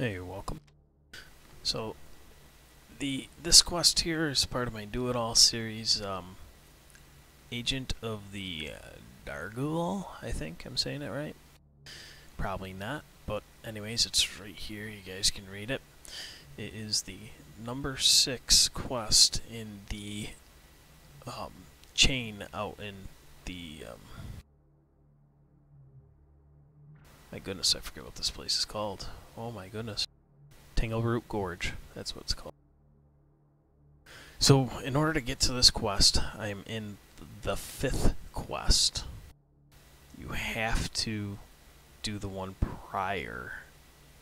Hey, you're welcome. So, the this quest here is part of my Do It All series. Um, Agent of the uh, Darguul, I think I'm saying it right. Probably not, but anyways, it's right here. You guys can read it. It is the number six quest in the um, chain out in the. Um, my goodness, I forget what this place is called. Oh my goodness. Tangleroot Gorge, that's what it's called. So, in order to get to this quest, I am in the fifth quest. You have to do the one prior,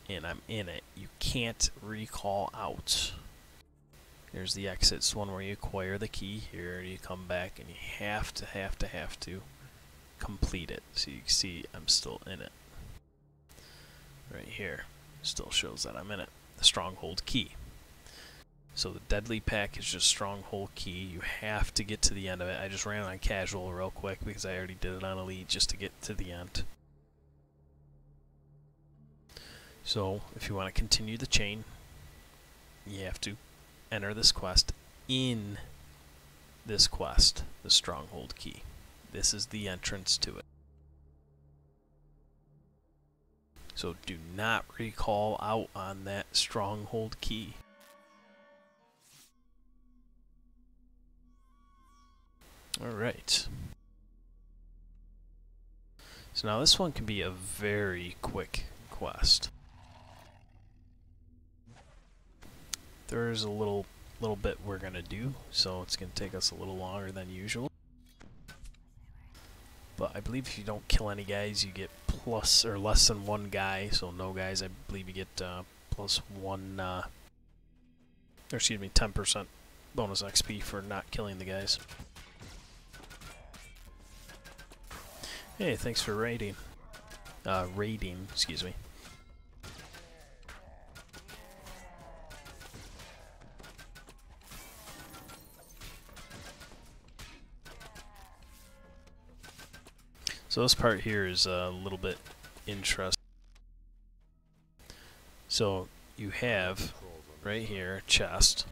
and I'm in it. You can't recall out. There's the exit. It's one where you acquire the key here, you come back, and you have to, have to, have to complete it. So you can see I'm still in it. Right here. Still shows that I'm in it. The stronghold key. So the deadly pack is just stronghold key. You have to get to the end of it. I just ran on casual real quick because I already did it on elite just to get to the end. So if you want to continue the chain, you have to enter this quest in this quest, the stronghold key. This is the entrance to it. So do not recall out on that stronghold key. Alright. So now this one can be a very quick quest. There's a little little bit we're gonna do, so it's gonna take us a little longer than usual. But I believe if you don't kill any guys, you get plus or less than one guy. So no guys, I believe you get uh, plus one, uh, or excuse me, 10% bonus XP for not killing the guys. Hey, thanks for raiding. Uh, raiding, excuse me. So this part here is a little bit interesting. So you have right here chest.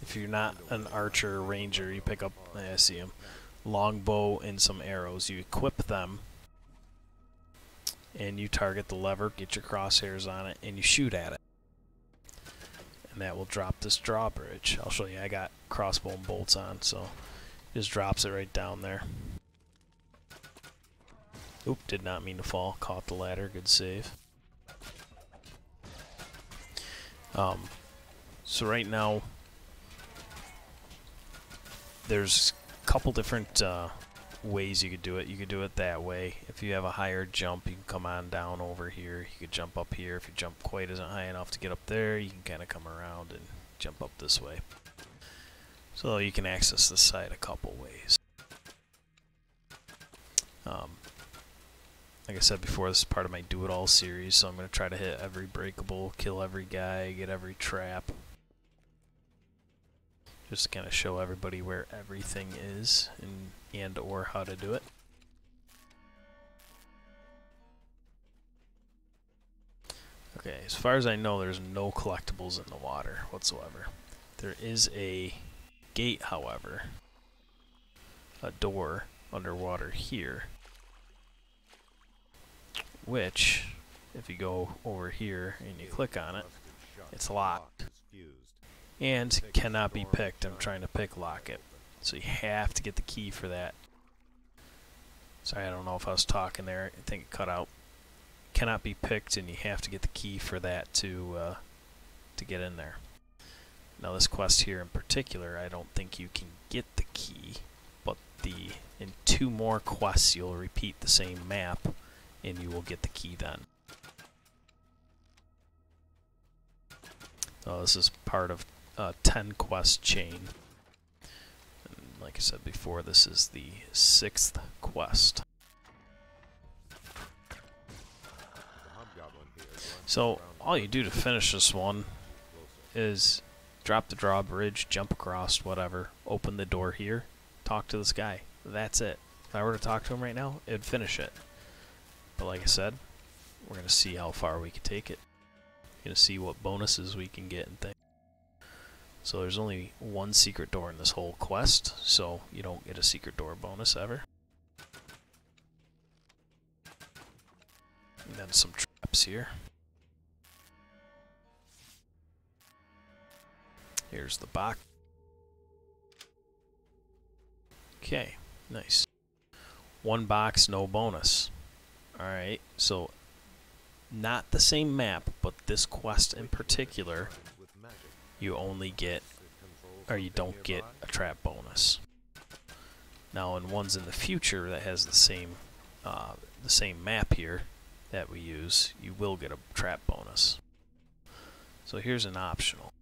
If you're not an archer ranger, you pick up I see him. Longbow and some arrows. You equip them and you target the lever, get your crosshairs on it, and you shoot at it. And that will drop this drawbridge. I'll show you. I got crossbow bolts on, so just drops it right down there. Oop, did not mean to fall. Caught the ladder. Good save. Um, so right now, there's a couple different uh, ways you could do it. You could do it that way. If you have a higher jump, you can come on down over here. You could jump up here. If your jump quite isn't high enough to get up there, you can kind of come around and jump up this way. So you can access this side a couple ways. Um, like I said before, this is part of my Do It All series, so I'm going to try to hit every breakable, kill every guy, get every trap. Just to kind of show everybody where everything is and, and or how to do it. Okay, as far as I know, there's no collectibles in the water whatsoever. There is a gate, however, a door underwater here which, if you go over here and you click on it, it's locked. And cannot be picked. I'm trying to pick lock it. So you have to get the key for that. Sorry, I don't know if I was talking there. I think it cut out. Cannot be picked, and you have to get the key for that to uh, to get in there. Now this quest here in particular, I don't think you can get the key, but the in two more quests you'll repeat the same map and you will get the key then. So this is part of a 10 quest chain. And like I said before, this is the sixth quest. So all you do to finish this one is drop the drawbridge, jump across, whatever, open the door here, talk to this guy. That's it. If I were to talk to him right now, it'd finish it. But like I said, we're going to see how far we can take it. We're Gonna see what bonuses we can get and things. So there's only one secret door in this whole quest, so you don't get a secret door bonus ever. And then some traps here. Here's the box. Okay, nice. One box, no bonus. Alright, so not the same map, but this quest in particular, you only get, or you don't get a trap bonus. Now in ones in the future that has the same, uh, the same map here that we use, you will get a trap bonus. So here's an optional.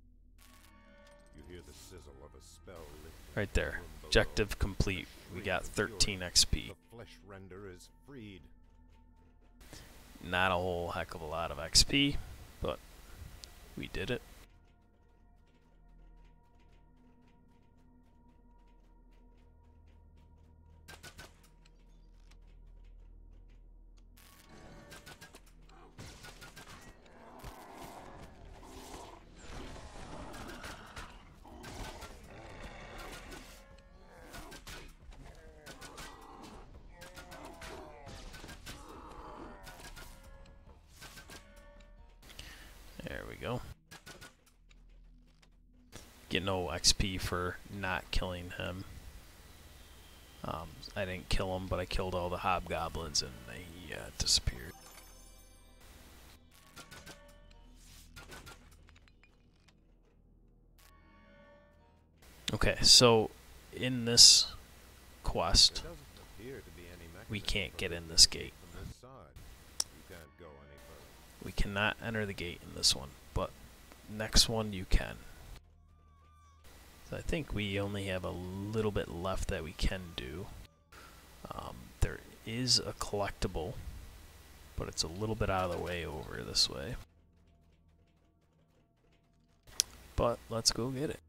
Right there. Objective complete. We got 13 XP. Not a whole heck of a lot of XP, but we did it. Get no XP for not killing him. Um, I didn't kill him, but I killed all the hobgoblins and he uh, disappeared. Okay, so in this quest, we can't get in this gate. We cannot enter the gate in this one, but next one you can. So I think we only have a little bit left that we can do. Um, there is a collectible, but it's a little bit out of the way over this way. But let's go get it.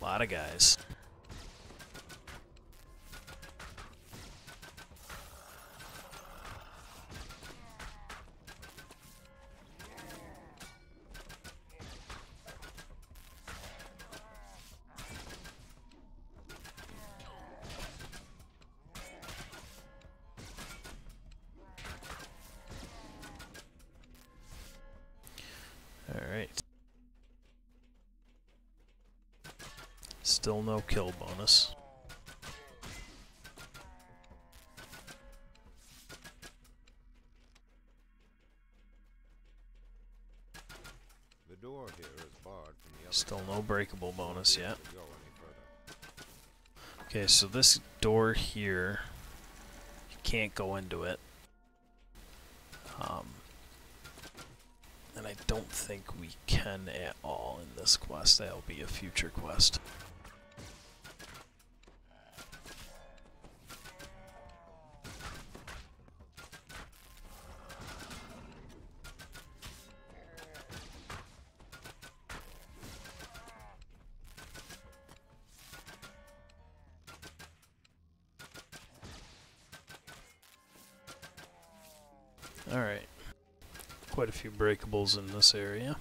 A lot of guys. Still no kill bonus. The door here is barred from the other Still no breakable bonus yet. Can't go any further. Okay, so this door here, you can't go into it. Um, and I don't think we can at all in this quest. That'll be a future quest. Quite a few breakables in this area.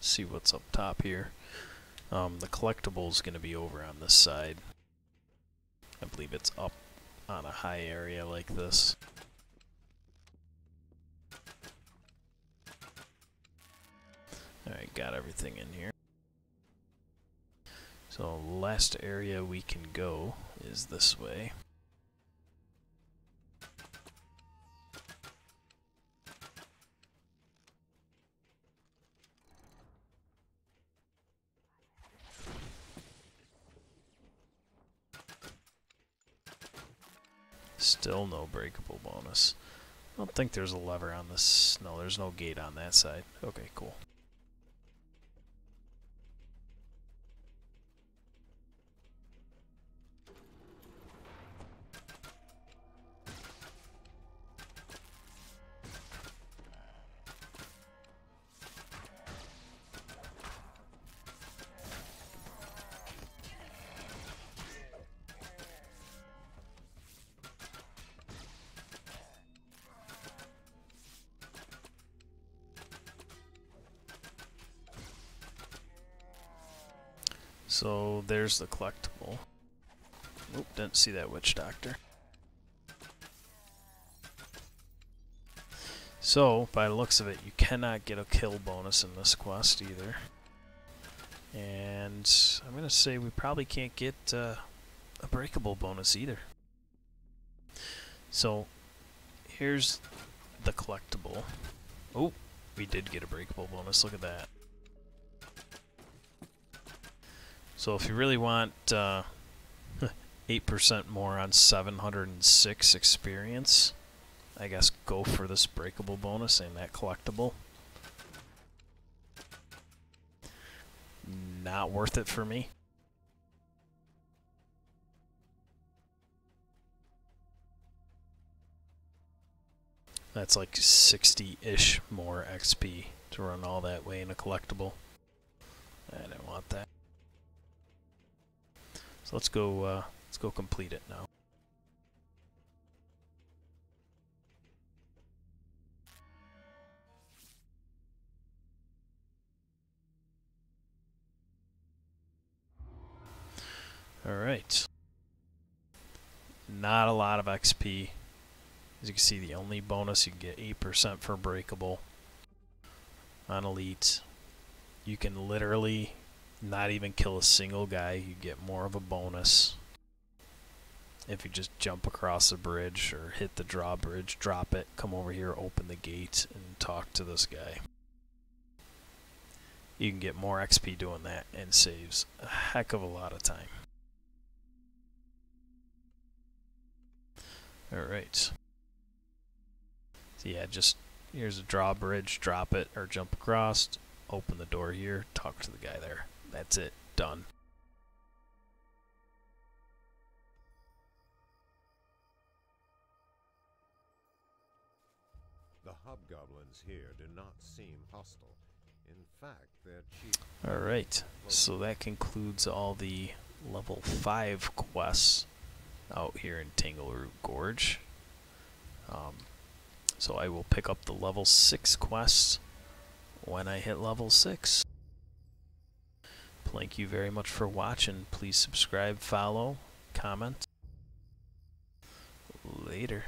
See what's up top here. Um, the collectible is going to be over on this side. I believe it's up on a high area like this. Alright, got everything in here. So last area we can go is this way. Still breakable bonus. I don't think there's a lever on this. No, there's no gate on that side. Okay, cool. So there's the collectible. Oop, didn't see that witch doctor. So, by the looks of it, you cannot get a kill bonus in this quest either. And I'm going to say we probably can't get uh, a breakable bonus either. So, here's the collectible. Oh, we did get a breakable bonus. Look at that. So if you really want 8% uh, more on 706 experience, I guess go for this breakable bonus and that collectible. Not worth it for me. That's like 60-ish more XP to run all that way in a collectible. I didn't want that. So let's go uh, let's go complete it now. Alright. Not a lot of XP. As you can see, the only bonus you can get 8% for breakable on Elite. You can literally not even kill a single guy. You get more of a bonus. If you just jump across the bridge or hit the drawbridge, drop it, come over here, open the gate, and talk to this guy you can get more XP doing that and saves a heck of a lot of time. Alright. So yeah, just here's a drawbridge, drop it or jump across, open the door here, talk to the guy there. That's it. Done. The hobgoblins here do not seem hostile. In fact, their chief... Alright, so that concludes all the level 5 quests out here in Tangleroot Gorge. Um, so I will pick up the level 6 quests when I hit level 6. Thank you very much for watching. Please subscribe, follow, comment. Later.